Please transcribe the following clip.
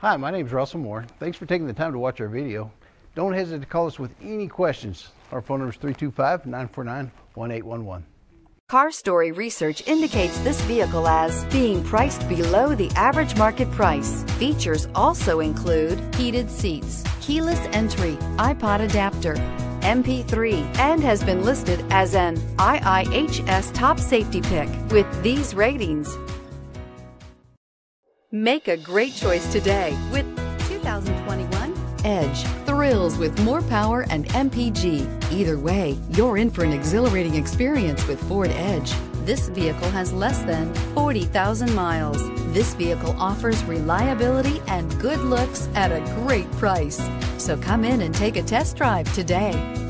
Hi, my name is Russell Moore. Thanks for taking the time to watch our video. Don't hesitate to call us with any questions. Our phone number is 325 949 1811. Car Story research indicates this vehicle as being priced below the average market price. Features also include heated seats, keyless entry, iPod adapter, MP3, and has been listed as an IIHS top safety pick with these ratings. Make a great choice today with 2021 Edge. Thrills with more power and MPG. Either way, you're in for an exhilarating experience with Ford Edge. This vehicle has less than 40,000 miles. This vehicle offers reliability and good looks at a great price. So come in and take a test drive today.